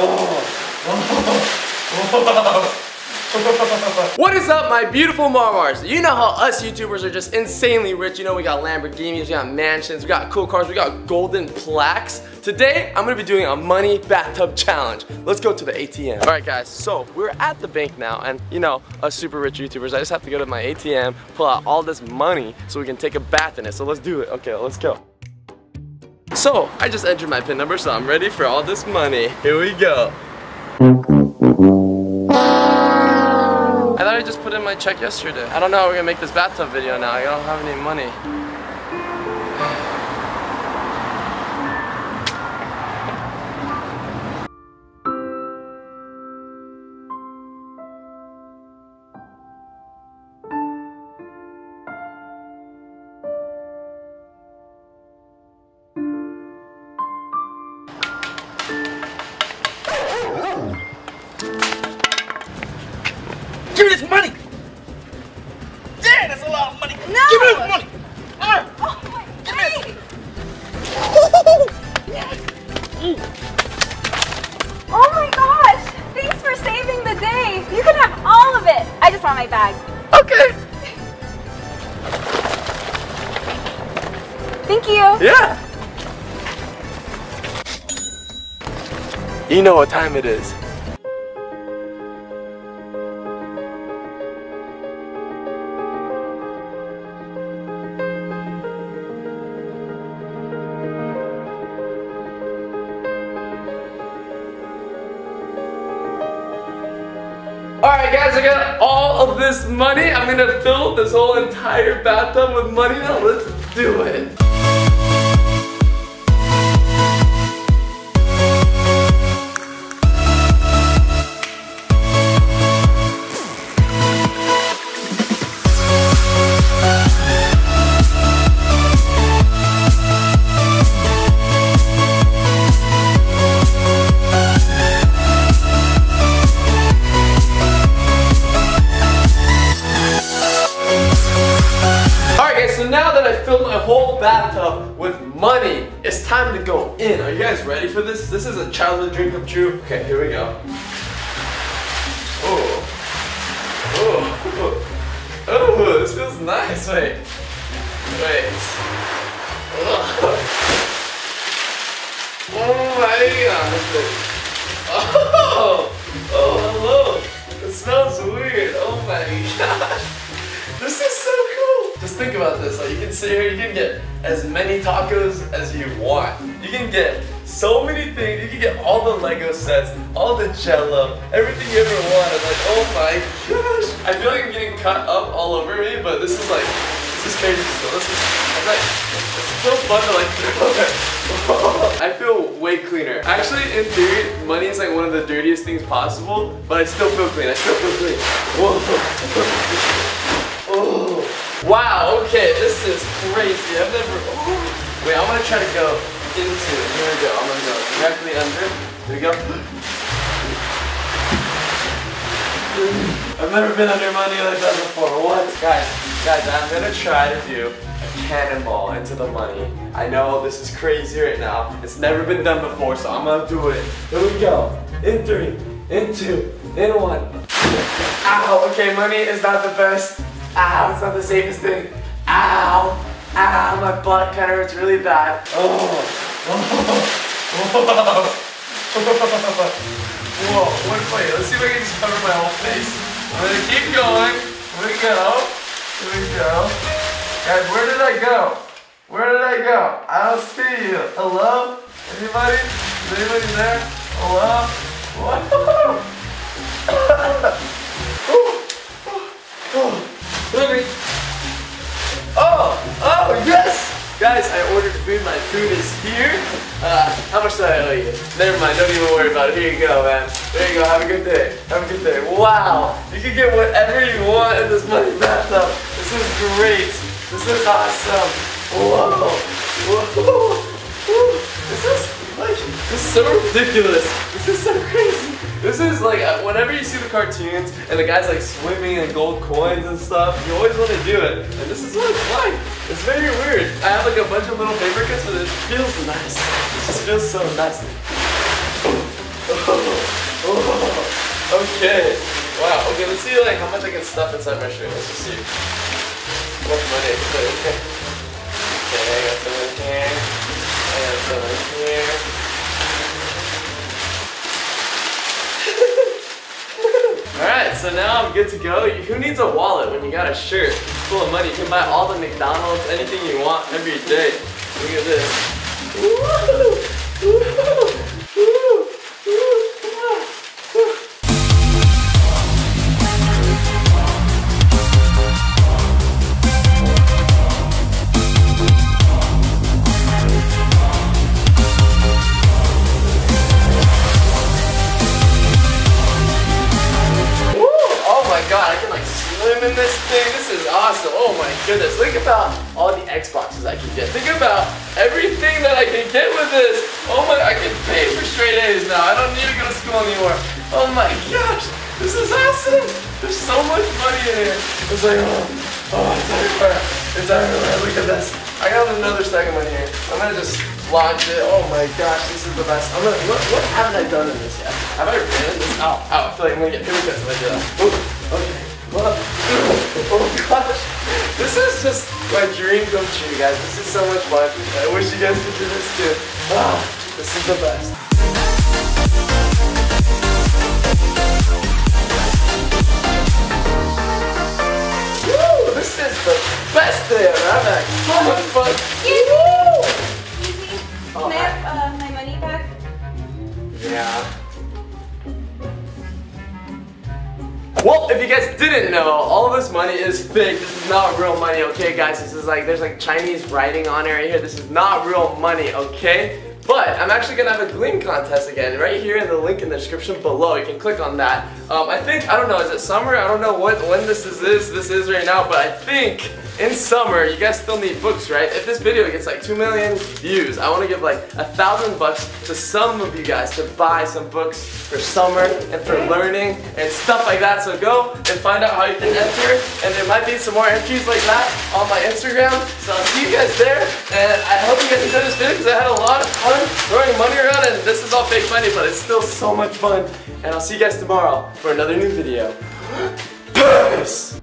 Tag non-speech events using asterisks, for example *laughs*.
*laughs* what is up, my beautiful Marmars? You know how us YouTubers are just insanely rich. You know, we got Lamborghinis, we got mansions, we got cool cars, we got golden plaques. Today, I'm gonna be doing a money bathtub challenge. Let's go to the ATM. All right, guys, so we're at the bank now, and you know, us super rich YouTubers, I just have to go to my ATM, pull out all this money so we can take a bath in it. So let's do it. Okay, let's go. So, I just entered my PIN number, so I'm ready for all this money. Here we go. I thought I just put in my check yesterday. I don't know how we're gonna make this bathtub video now. I don't have any money. Oh my gosh! Thanks for saving the day. You can have all of it. I just want my bag. Okay. Thank you. Yeah. You know what time it is. Alright guys, I got all of this money. I'm gonna fill this whole entire bathtub with money now. Let's do it. It's time to go in. Are you guys ready for this? This is a childhood dream come true. Okay, here we go. Oh. Oh. Oh, oh this feels nice. Wait. Wait. Oh my god. Oh! Oh, hello. It smells weird. Oh my *laughs* gosh. This is so cool. Just think about this. Like you can sit here, you can get as many tacos as you want. You can get so many things. You can get all the Lego sets, all the Jello, everything you ever wanted. Like, oh my gosh. I feel like I'm getting cut up all over me, but this is like, this is crazy. So this is, I'm like, it's so fun to like *laughs* I feel way cleaner. Actually, in theory, money is like one of the dirtiest things possible, but I still feel clean. I still feel clean. Whoa. *laughs* Oh, wow, okay, this is crazy. I've never, oh. Wait, I'm gonna try to go into it. Here we go, I'm gonna go directly under. Here we go. I've never been under money like that before. What? Guys, guys, I'm gonna try to do a cannonball into the money. I know this is crazy right now. It's never been done before, so I'm gonna do it. Here we go. In three, in two, in one. Ow, okay, money is not the best. Ow, it's not the safest thing. Ow, ow, my butt kind of hurts really bad. Oh, *laughs* Whoa, wait, wait, let's see if I can just cover my whole face. I'm gonna keep going. Here we go. Here we go. Guys, where did I go? Where did I go? I don't see you. Hello? Anybody? Is anybody there? Hello? Whoa. *laughs* Hungry. Oh, oh, yes! Guys, I ordered food. My food is here. Uh, how much did I owe you? Never mind, don't even worry about it. Here you go, man. There you go, have a good day. Have a good day. Wow, you can get whatever you want in this money bathtub. This is great. This is awesome. Whoa, whoa, whoa. This is like, this is so ridiculous. This is so crazy. This is like, uh, whenever you see the cartoons and the guy's like swimming in gold coins and stuff, you always want to do it. And this is what it's like. It's very weird. I have like a bunch of little paper cuts, but it feels nice. It just feels so nice. *laughs* Okay. Wow. Okay, let's see like how much I can stuff inside my shirt. Let's just see. Much money here. Okay, I got some in here. Good to go. Who needs a wallet when you got a shirt full of money? You can buy all the McDonald's, anything you want every day. Goodness. Think about all the Xboxes I can get. Think about everything that I can get with this. Oh my, I can pay for straight A's now. I don't need to go to school anymore. Oh my gosh, this is awesome. There's so much money in here. It's like, oh, oh it's everywhere. It's everywhere. Look at this. I got another second one here. I'm gonna just launch it. Oh my gosh, this is the best. I'm gonna, what, what haven't I done in this yet? Have I ran this? Ow, oh, ow, oh, I feel like I'm gonna get paper cuts if I do that. Ooh, okay. Well, *laughs* oh. This is just my dream come true, guys. This is so much fun. I wish you guys could do this too. Ah, this is the best. Woo, this is the best day ever. Had so much fun. If you guys didn't know, all of this money is fake. This is not real money, okay, guys? This is like, there's like Chinese writing on it right here. This is not real money, okay? But I'm actually gonna have a gleam contest again, right here in the link in the description below. You can click on that. Um, I think, I don't know, is it summer? I don't know what when this is this, this is right now, but I think in summer, you guys still need books, right? If this video gets like 2 million views, I want to give like a thousand bucks to some of you guys to buy some books for summer and for learning and stuff like that. So go and find out how you can enter, and there might be some more entries like that on my Instagram. So I'll see you guys there, and I hope you guys enjoyed this video because I had a lot of fun throwing money around, and this is all fake money, but it's still so much fun. And I'll see you guys tomorrow for another new video. Peace!